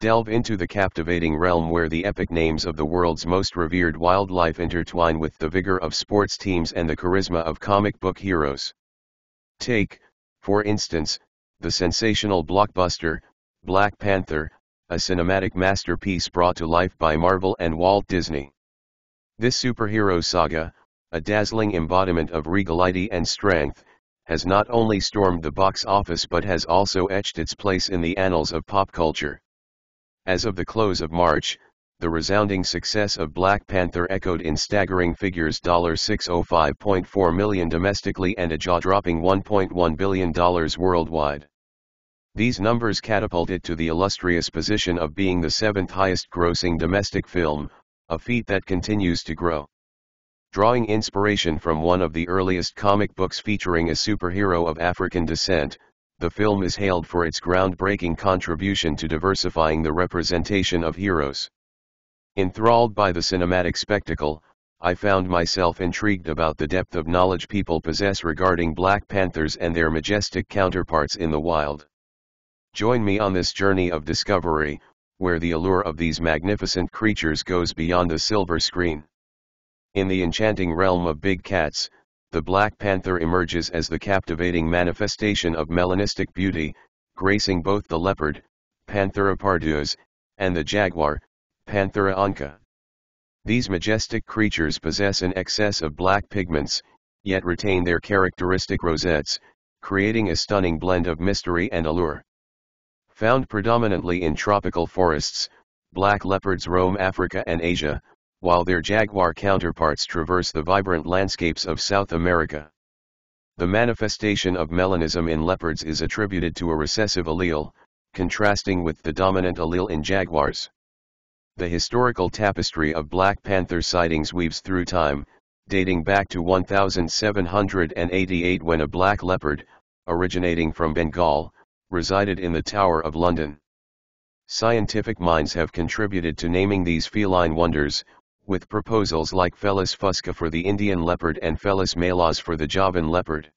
Delve into the captivating realm where the epic names of the world's most revered wildlife intertwine with the vigor of sports teams and the charisma of comic book heroes. Take, for instance, the sensational blockbuster, Black Panther, a cinematic masterpiece brought to life by Marvel and Walt Disney. This superhero saga, a dazzling embodiment of regality and strength, has not only stormed the box office but has also etched its place in the annals of pop culture. As of the close of March, the resounding success of Black Panther echoed in staggering figures $605.4 million domestically and a jaw-dropping $1.1 billion worldwide. These numbers catapult it to the illustrious position of being the seventh highest grossing domestic film, a feat that continues to grow. Drawing inspiration from one of the earliest comic books featuring a superhero of African descent, the film is hailed for its groundbreaking contribution to diversifying the representation of heroes. Enthralled by the cinematic spectacle, I found myself intrigued about the depth of knowledge people possess regarding Black Panthers and their majestic counterparts in the wild. Join me on this journey of discovery, where the allure of these magnificent creatures goes beyond the silver screen. In the enchanting realm of big cats, the Black Panther emerges as the captivating manifestation of melanistic beauty, gracing both the leopard, Panthera pardus, and the jaguar, Panthera onca. These majestic creatures possess an excess of black pigments, yet retain their characteristic rosettes, creating a stunning blend of mystery and allure. Found predominantly in tropical forests, black leopards roam Africa and Asia, while their jaguar counterparts traverse the vibrant landscapes of South America. The manifestation of melanism in leopards is attributed to a recessive allele, contrasting with the dominant allele in jaguars. The historical tapestry of Black Panther sightings weaves through time, dating back to 1788 when a black leopard, originating from Bengal, resided in the Tower of London. Scientific minds have contributed to naming these feline wonders, with proposals like Felis fusca for the Indian leopard and Felis melas for the Javan leopard.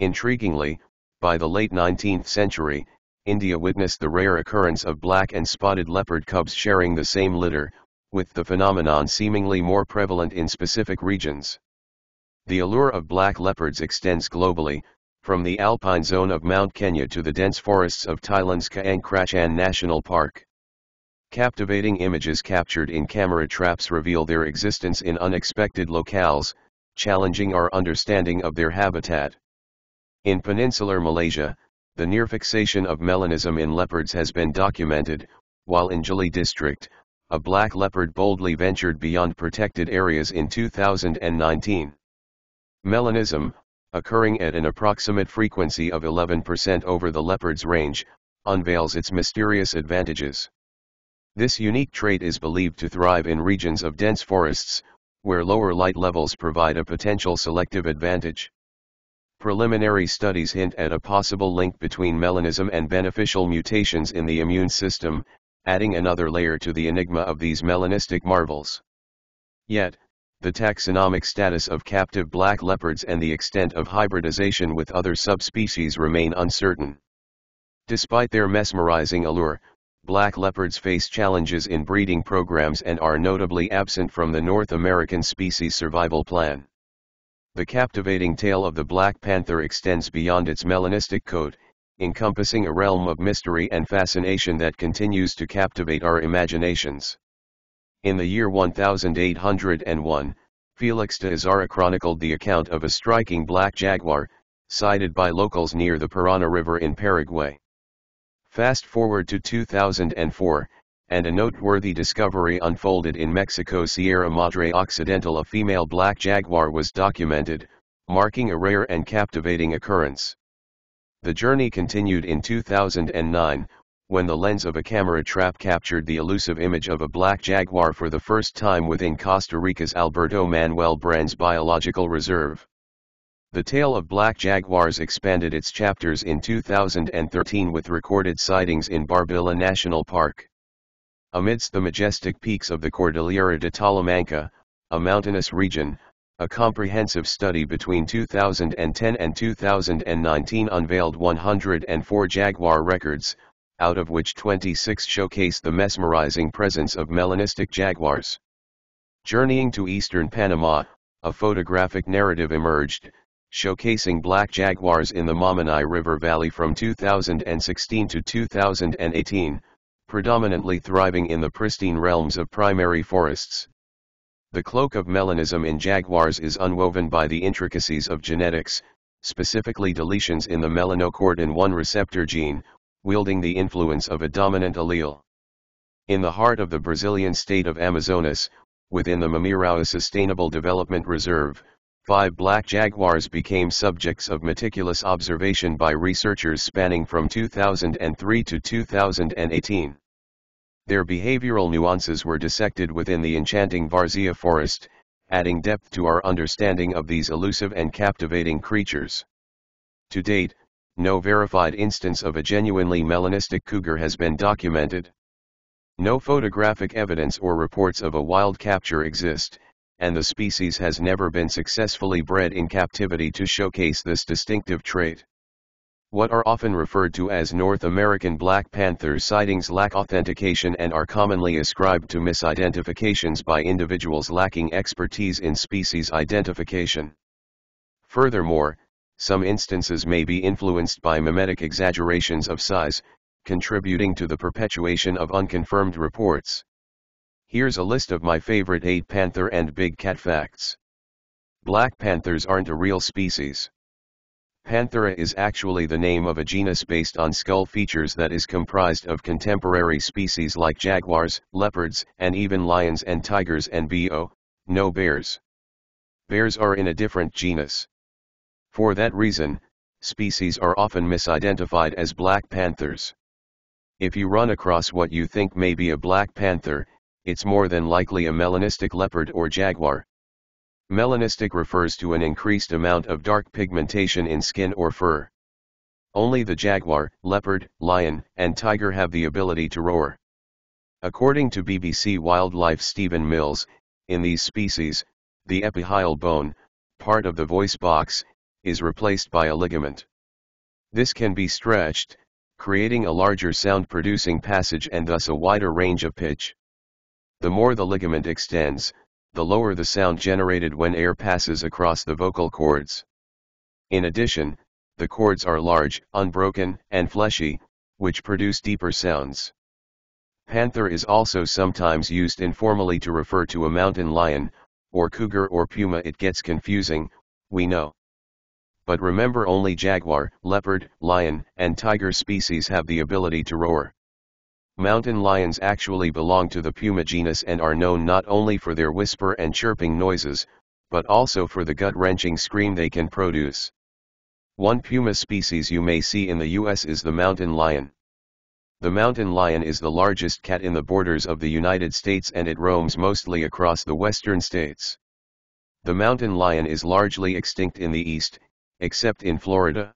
Intriguingly, by the late 19th century, India witnessed the rare occurrence of black and spotted leopard cubs sharing the same litter, with the phenomenon seemingly more prevalent in specific regions. The allure of black leopards extends globally, from the alpine zone of Mount Kenya to the dense forests of Thailand's Kaeng Krachan National Park. Captivating images captured in camera traps reveal their existence in unexpected locales, challenging our understanding of their habitat. In peninsular Malaysia, the near fixation of melanism in leopards has been documented, while in Jeli district, a black leopard boldly ventured beyond protected areas in 2019. Melanism, occurring at an approximate frequency of 11% over the leopard's range, unveils its mysterious advantages. This unique trait is believed to thrive in regions of dense forests, where lower light levels provide a potential selective advantage. Preliminary studies hint at a possible link between melanism and beneficial mutations in the immune system, adding another layer to the enigma of these melanistic marvels. Yet, the taxonomic status of captive black leopards and the extent of hybridization with other subspecies remain uncertain. Despite their mesmerizing allure, black leopards face challenges in breeding programs and are notably absent from the North American species survival plan. The captivating tale of the Black Panther extends beyond its melanistic coat, encompassing a realm of mystery and fascination that continues to captivate our imaginations. In the year 1801, Felix de Azara chronicled the account of a striking black jaguar, sighted by locals near the Parana River in Paraguay. Fast forward to 2004, and a noteworthy discovery unfolded in Mexico Sierra Madre Occidental a female black jaguar was documented, marking a rare and captivating occurrence. The journey continued in 2009, when the lens of a camera trap captured the elusive image of a black jaguar for the first time within Costa Rica's Alberto Manuel Brenes Biological Reserve. The tale of black jaguars expanded its chapters in 2013 with recorded sightings in Barbilla National Park. Amidst the majestic peaks of the Cordillera de Talamanca, a mountainous region, a comprehensive study between 2010 and 2019 unveiled 104 jaguar records, out of which 26 showcase the mesmerizing presence of melanistic jaguars. Journeying to eastern Panama, a photographic narrative emerged, showcasing black jaguars in the Mamoní River Valley from 2016 to 2018, predominantly thriving in the pristine realms of primary forests. The cloak of melanism in jaguars is unwoven by the intricacies of genetics, specifically deletions in the melanocortin 1 receptor gene, wielding the influence of a dominant allele. In the heart of the Brazilian state of Amazonas, within the Mamiraua Sustainable Development Reserve, five black jaguars became subjects of meticulous observation by researchers spanning from 2003 to 2018. Their behavioral nuances were dissected within the enchanting Várzea forest, adding depth to our understanding of these elusive and captivating creatures. To date, no verified instance of a genuinely melanistic cougar has been documented. No photographic evidence or reports of a wild capture exist, and the species has never been successfully bred in captivity to showcase this distinctive trait. What are often referred to as North American black panther sightings lack authentication and are commonly ascribed to misidentifications by individuals lacking expertise in species identification. Furthermore, some instances may be influenced by mimetic exaggerations of size, contributing to the perpetuation of unconfirmed reports. Here's a list of my favorite 8 panther and big cat facts. Black panthers aren't a real species. Panthera is actually the name of a genus based on skull features that is comprised of contemporary species like jaguars, leopards, and even lions and tigers and bo, no bears. Bears are in a different genus. For that reason, species are often misidentified as black panthers. If you run across what you think may be a black panther, it's more than likely a melanistic leopard or jaguar. Melanistic refers to an increased amount of dark pigmentation in skin or fur. Only the jaguar, leopard, lion, and tiger have the ability to roar. According to BBC Wildlife Stephen Mills, in these species, the epihyal bone, part of the voice box, is replaced by a ligament. This can be stretched, creating a larger sound-producing passage and thus a wider range of pitch. The more the ligament extends, the lower the sound generated when air passes across the vocal cords. In addition, the cords are large, unbroken, and fleshy, which produce deeper sounds. Panther is also sometimes used informally to refer to a mountain lion, or cougar or puma it gets confusing, we know. But remember only jaguar, leopard, lion, and tiger species have the ability to roar. Mountain lions actually belong to the puma genus and are known not only for their whisper and chirping noises, but also for the gut-wrenching scream they can produce. One puma species you may see in the US is the mountain lion. The mountain lion is the largest cat in the borders of the United States and it roams mostly across the western states. The mountain lion is largely extinct in the east, except in Florida.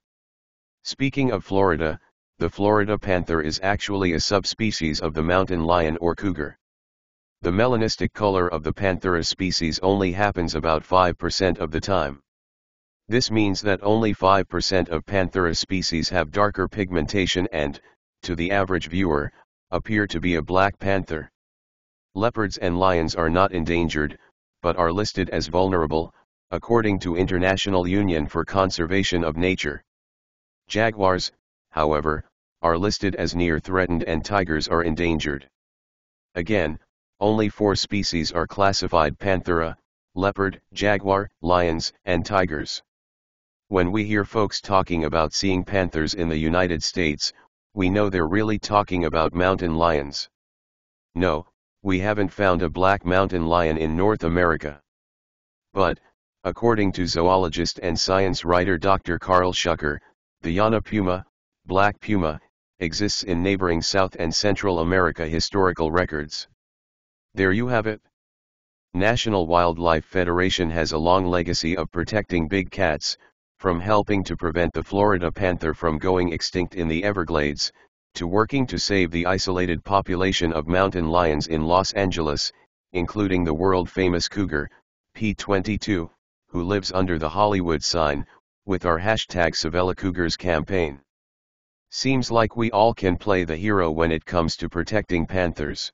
Speaking of Florida, the Florida panther is actually a subspecies of the mountain lion or cougar. The melanistic color of the Panthera species only happens about 5% of the time. This means that only 5% of Panthera species have darker pigmentation and, to the average viewer, appear to be a black panther. Leopards and lions are not endangered, but are listed as vulnerable, according to International Union for Conservation of Nature. Jaguars, however, are listed as near threatened and tigers are endangered. Again, only four species are classified Panthera, leopard, jaguar, lions, and tigers. When we hear folks talking about seeing panthers in the United States, we know they're really talking about mountain lions. No, we haven't found a black mountain lion in North America. But, according to zoologist and science writer Dr. Karl Shuker, the Llana puma, black puma, exists in neighboring South and Central America historical records. There you have it. National Wildlife Federation has a long legacy of protecting big cats, from helping to prevent the Florida panther from going extinct in the Everglades, to working to save the isolated population of mountain lions in Los Angeles, including the world-famous cougar, P22, who lives under the Hollywood sign, with our hashtag SaveLACougars campaign. Seems like we all can play the hero when it comes to protecting panthers.